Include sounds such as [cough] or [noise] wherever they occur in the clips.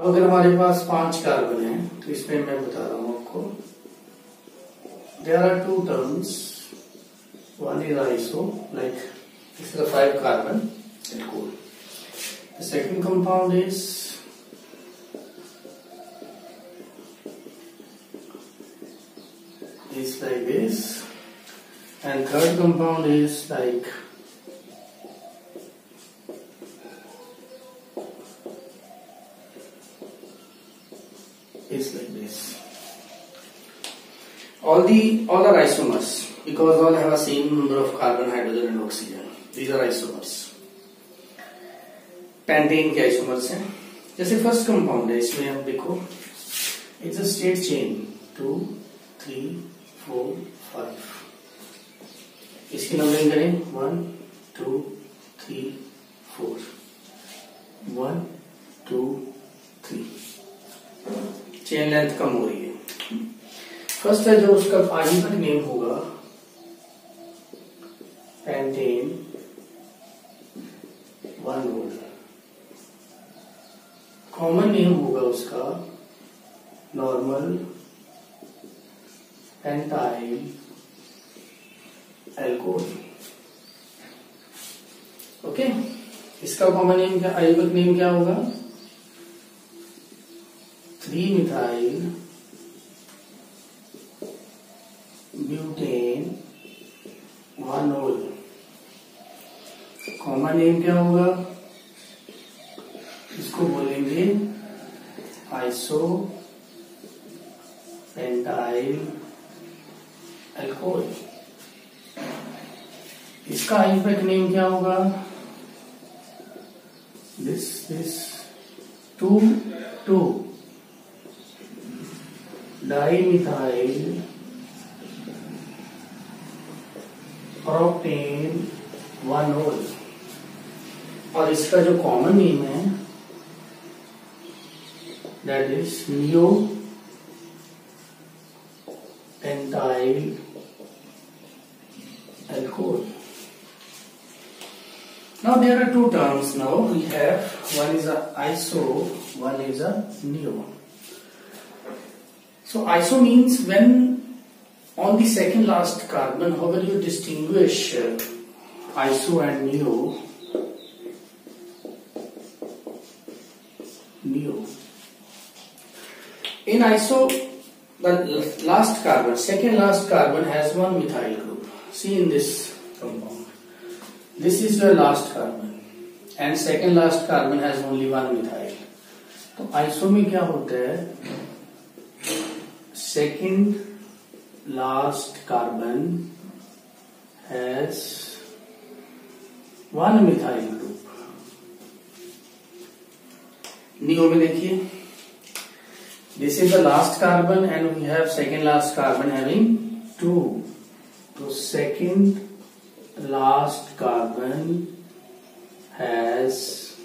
अब अगर हमारे पास पाँच कार्बन है तो इसमें मैं बता रहा हूँ आपको। There are two terms one is iso like is five carbon and coal second compound is is like this and third compound is like this. All the all are isomers because all have a same number of carbon, hydrogen and oxygen. These are isomers. Pentane के isomers हैं जैसे first compound है इसमें आप देखो it's a straight chain two three four five इसकी numbering करें one two three four one two three chain length कम हो रही है। फ़र्स्ट है जो उसका आजीवन नेम होगा pentane one ol common name होगा उसका नॉर्मल पेंटाइल एल्कोहल ओके इसका कॉमन नेम क्या आयुर्वेद नेम क्या होगा? Three methyl butane one ol common name क्या होगा? इसको बोलेंगे आइसो पेंटाइल एल्कोहल इसका आयुर्वेद नेम क्या होगा? This this two two dimethyl propane one ol और इसका जो कॉमन नेम है that is neo pentyl alcohol now there are two terms now we have one is a iso one is a neo one So iso means when on the second last carbon however you distinguish uh, iso and neo neo in iso, the last carbon, second last carbon has one methyl group. See in this compound. This is your last carbon and second last carbon has only one methyl. तो iso में क्या होता है second last carbon has one methyl group neo में देखिए This is the last carbon and we have second last carbon having two. So second last carbon has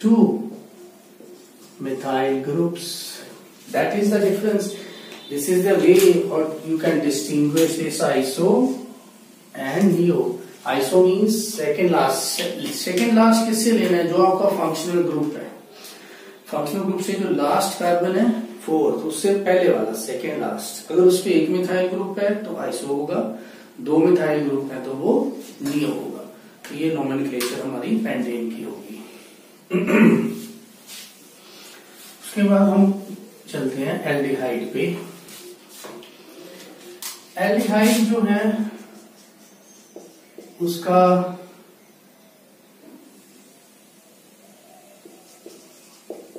two methyl groups. That is the difference. This is the way or you can distinguish this iso and neo. Iso means second last. Second last किससे लेना है? जो आपका functional group है। Functional group से जो last carbon है fourth उससे पहले वाला सेकेंड लास्ट अगर उस पर एक मिथाइल ग्रुप है तो आइसो होगा। दो मिथाइल ग्रुप है तो वो नियो होगा। तो ये नॉमन हमारी पेंटेन की होगी। [clears throat] उसके बाद हम चलते हैं एल्डिहाइड पे। एल्डिहाइड जो है, उसका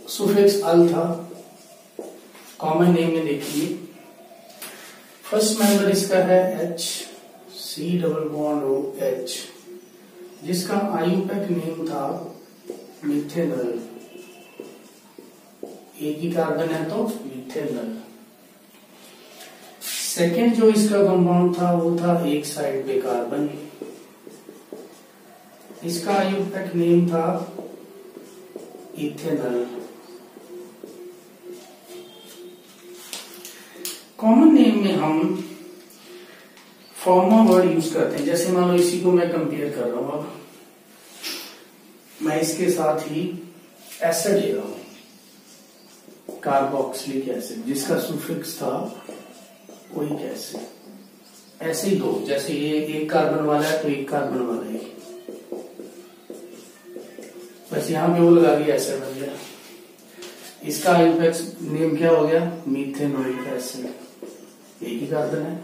सुफिक्स अल था। कॉमन नेम में देखिए। फ़र्स्ट मेंबर इसका है H C double bond O H जिसका आयुपैक नेम था मिथेनल। एक ही कार्बन है तो मिथेनल। सेकेंड जो इसका कंपाउंड था, वो था एक साइड पे कार्बन इसका आयुपैक नेम था इथेनल कॉमन नेम में हम फॉर्मा वर्ड यूज़ करते हैं। जैसे मान लो इसी को मैं कंपेयर कर रहा हूँ अब। मैं इसके साथ ही एसिड ले रहा हूँ। कार्बोक्सिलिक एसिड जिसका सुफिक्स था कोई एसिड ऐसे ही दो, जैसे ये एक कार्बन वाला है तो एक कार्बन वाला है। बस यहाँ पे वो लगा दिया, ऐसे बन गया इसका इम्पैक्ट नेम क्या हो गया? Methanoic acid. एक ही कार्बन है।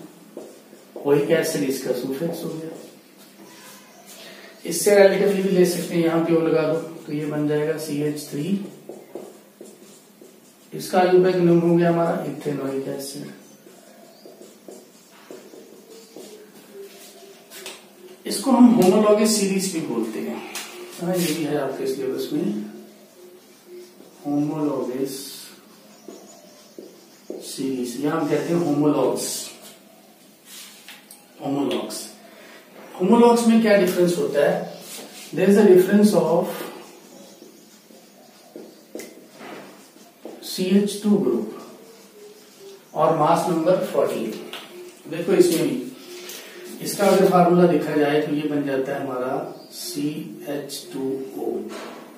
ओइक एसिड, इसका सुफिक्स हो गया। इससे रिलेटिवली भी ले सकते हैं, यहाँ पे वो लगा दो तो ये बन जाएगा सी एच थ्री इसका यूपैक नेम हो गया हमारा इथेनोइक एसिड। इसको हम होमोलॉगिस सीरीज़ भी बोलते हैं। हाँ ये भी है आपके सिलेबस में। Homologous series. यहाँ हम कहते हैं होमोलॉग्स। होमोलॉग्स। होमोलॉग्स में क्या डिफरेंस होता है? There is a difference of C H two group और मास नंबर फोर्टीन देखो इसमें भी। इसका अगर फार्मूला देखा जाए तो ये बन जाता है हमारा सी एच टू ओ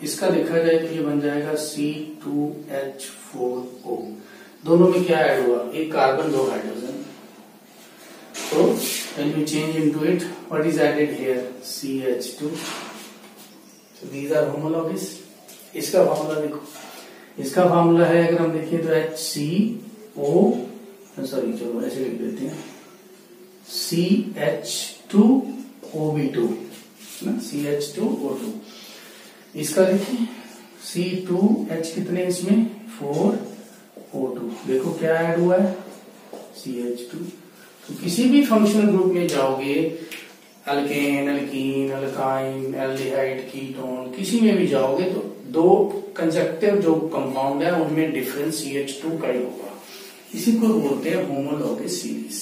इसका देखा जाए तो ये बन जाएगा C two H four O दोनों में क्या ऐड हुआ? एक कार्बन दो हाइड्रोजन तो when you change into it. What is added here? CH2 so, these are homologous. इसका फॉर्मूला देखो। इसका फॉर्मूला है, अगर हम देखें तो एच सी ओ सॉरी चलो ऐसे लिख देते हैं। C H two O B two ना? C H two O two इसका देखिए सी टू एच कितने इसमें? फोर ओ टू देखो क्या ऐड हुआ है? सी एच टू तो किसी भी फंक्शनल ग्रुप में जाओगे alkane alkene alkyne aldehyde ketone किसी में भी जाओगे तो दो कंजक्टिव जो कंपाउंड है, उनमें डिफरेंस सी एच टू का ही होगा। इसी को बोलते हैं होमोलॉगिस सीरीज़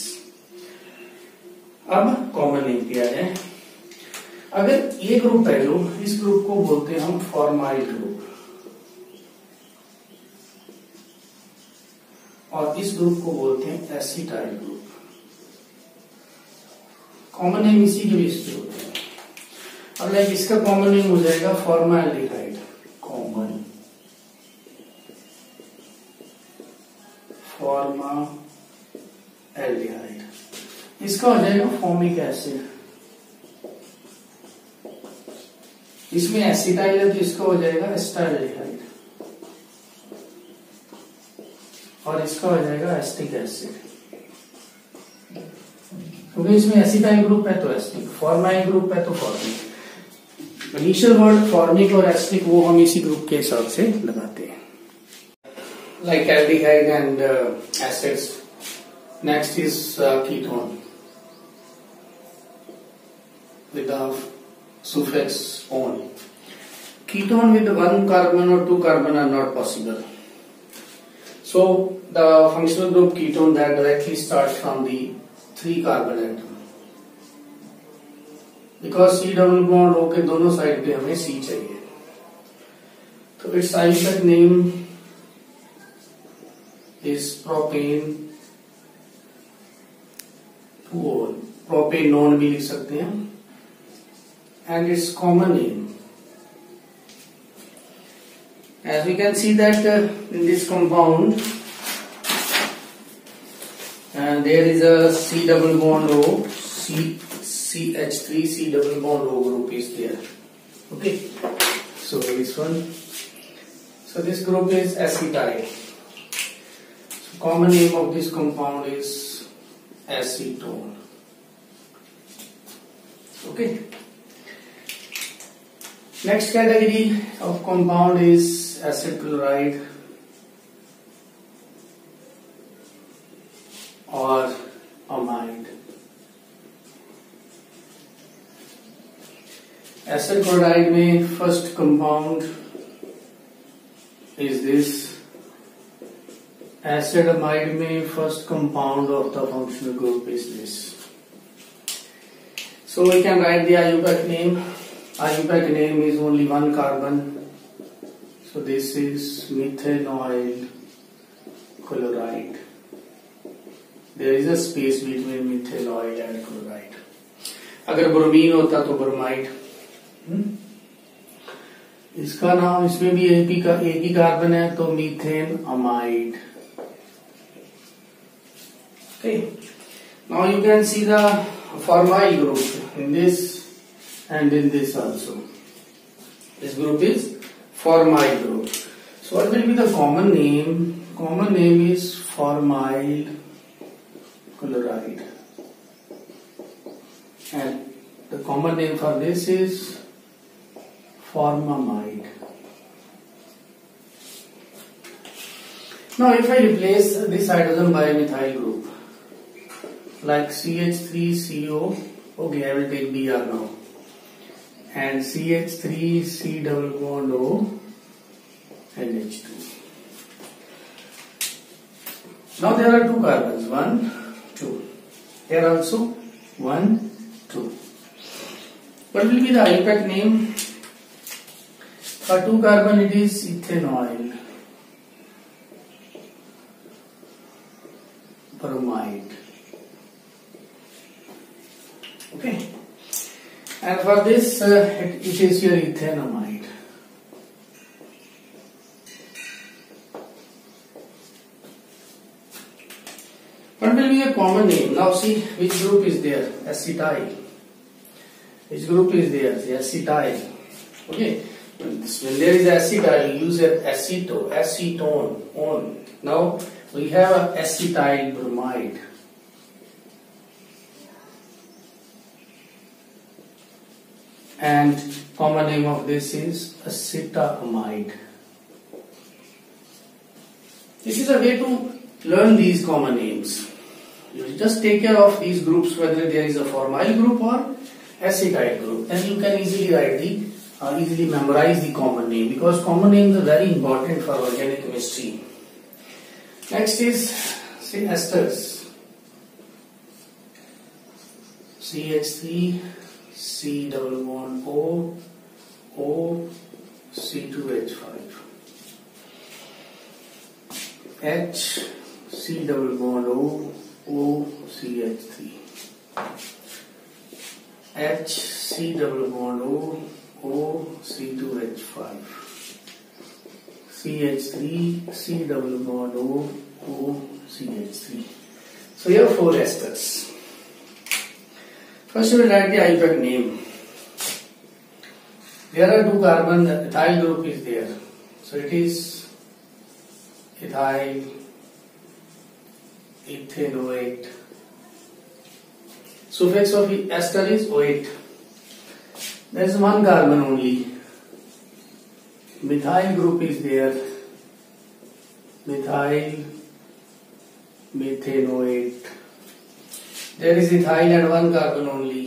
अब कॉमन नेम किया जाए। अगर ये ग्रुप है जो इस ग्रुप को बोलते हैं हम फॉर्माइल ग्रुप और इस ग्रुप को बोलते हैं एसिटाइल ग्रुप कॉमन नेम इसी के पे होते हैं। अब लाइक इसका कॉमन नेम हो जाएगा फॉर्मालिहाइड कॉमन फॉर्मा एल्डिहाइड इसका हो जाएगा फॉर्मिक एसिड इसमें एसिटाइल है तो इसका हो जाएगा एस्टाइलडिहाइड और इसका हो जाएगा एस्टिक एसिड क्योंकि इसमें एसिटाइल ग्रुप है तो एस्टिक फॉर्माइल ग्रुप है तो फॉर्मिक इनिशियल वर्ड फॉर्मिक और एस्टिक वो हम इसी ग्रुप के हिसाब से लगाते हैं. Like aldehyde and acids next is ketone with the suffix on. Ketone with one carbon or two carbon are not possible. So the functional group ketone that directly starts from the three carbon atom. Because C double bond O के दोनों side पे हमें C चाहिए तो it's आइसोट name is propane propanone भी लिख सकते हैं and its common name. As we can see that uh, in this compound, and there is a C double bond O, C CH3 C double bond O group is there. Okay, so this one. So this group is acetyl. So common name of this compound is acetone. Okay. Next category of compound is acid chloride or amide. Acid chloride में first compound is this. Acid amide में first compound of the functional group is this. So we can write the IUPAC name IUPAC name is only one carbon. So this is methanoyl chloride. There is a space between methyl and chloride. अगर bromine होता तो bromide इसका नाम इसमें भी एक ही का एक ही कार्बन है तो methane amide okay now you can see the formyl group in this and in this also. This group is formyl group. So what will be the common name? Common name is formyl chloride. And the common name for this is formamide. Now if I replace this hydrogen by a methyl group like CH3CO, okay I will take Br now and CH3C double bond O and H2. Now there are two carbons, one, two. Here also one, two. What will be the IUPAC name? For 2 carbon it is ethanoyl bromide. Okay. And for this uh, it, it is your ethanamide. What will be a common name? Now see which group is there? Acetyl. Which group is there? The acetyl. Okay. When there is acetyl, you use aceto, acetone, on. Now we have acetyl bromide. And common name of this is acetamide. This is a way to learn these common names. You just take care of these groups whether there is a formyl group or acetyl group. Then you can easily write the uh, easily memorize the common name because common names are very important for organic chemistry. Next is esters. CH3 C double bond O O C2H5 H C double bond O O CH3 H C double bond O O C2H5 CH3 C double bond O O CH3 so here are four esters first we write the IUPAC name there are two carbon ethyl group is there. So it is ethyl ethanoate oh suffix of ester is oate there is one carbon only. Methyl group is there. Methyl methanoate there is ethyl and one carbon only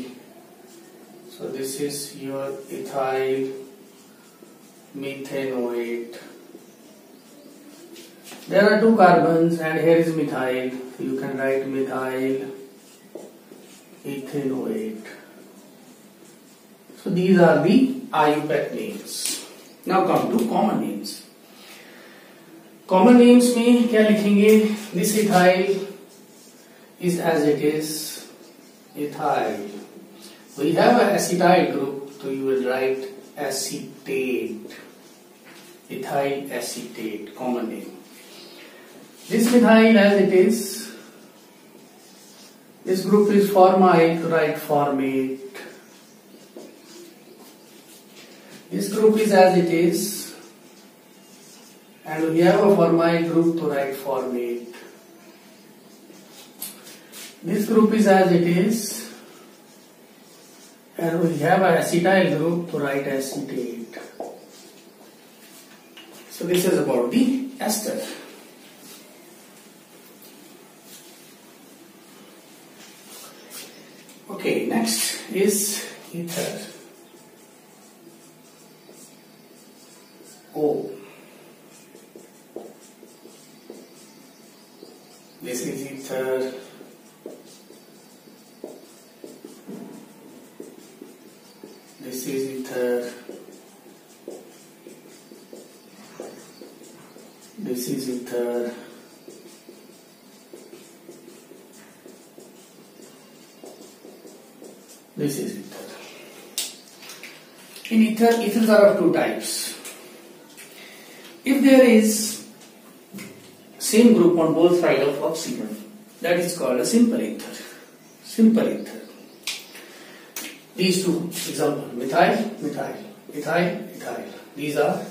so this is your ethyl methanoate there are two carbons and here is methyl you can write methyl ethanoate so these are the IUPAC names now come to common names common names में क्या लिखेंगे this ethyl is as it is ethyl. We have an acetyl group, so you will write acetate, ethyl acetate, common name. This methyl as it is, this group is formate, write formate. This group is as it is, and we have a formate group to write formate. This group is as it is and we have an acetyl group to write acetate. So this is about the ester. Okay, next is ether. O. This is ether. This is ether. This is ether. In ether, ethers are of two types. If there is same group on both sides of oxygen, that is called a simple ether. Simple ether. These two example methyl, methyl, ethyl, ethyl. These are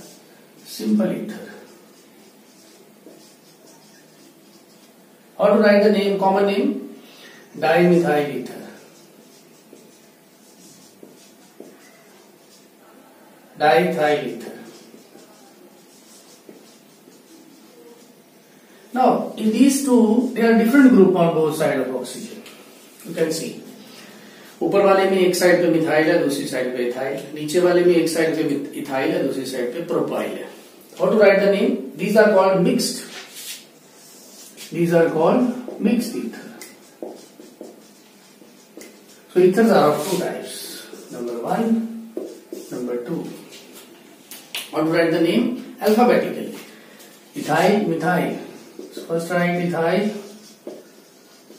simple ether. How to write the name, common name? Dimethyl ether. Diethyl ether. Now, in these two, there are different group on both side of oxygen. You can see. ऊपर वाले में एक side पे methyl है, दूसरी side पे ethyl नीचे वाले में एक साइड पे इथाइल है, दूसरी साइड पे प्रोपाइल है। How to write the name these are called mixed these are called mixed ether so ethers are of two types number one number two how to write the name alphabetically ethyl methyl first write ethyl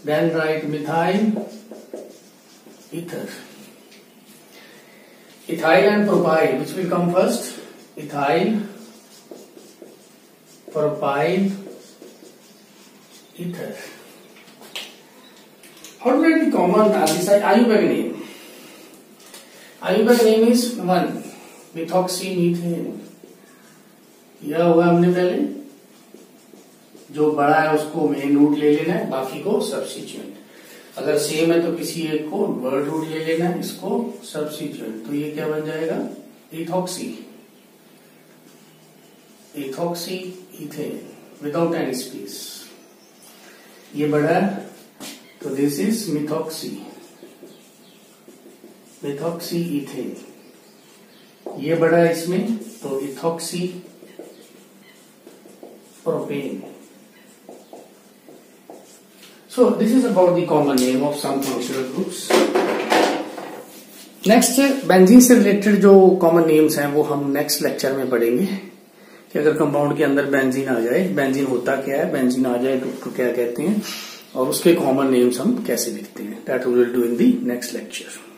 then write methyl ether. Ethyl and propyl, which will come first? Ethyl, propyl, ether. How to write the common IUPAC name? IUPAC name is one methoxymethane. यह हुआ हमने पहले जो बड़ा है उसको main root ले लेना है बाकी को सब्सिट्यूएंट अगर सेम है तो किसी एक को वर्ड रूट ले लेना, इसको सब्सिट्यूट तो ये क्या बन जाएगा? Ethoxy ethoxy ethane without any space ये है तो this is methoxy methoxy ethane ये है इसमें तो ethoxy propane So this is about the common name of some functional groups. Next benzene से रिलेटेड जो कॉमन नेम्स हैं वो हम नेक्स्ट लेक्चर में पढ़ेंगे। कि अगर कंपाउंड के अंदर बेंजीन आ जाए बेंजीन होता क्या है? बेंजीन आ जाए तो, क्या कहते हैं? और उसके कॉमन नेम्स हम कैसे लिखते हैं? That will do in the next lecture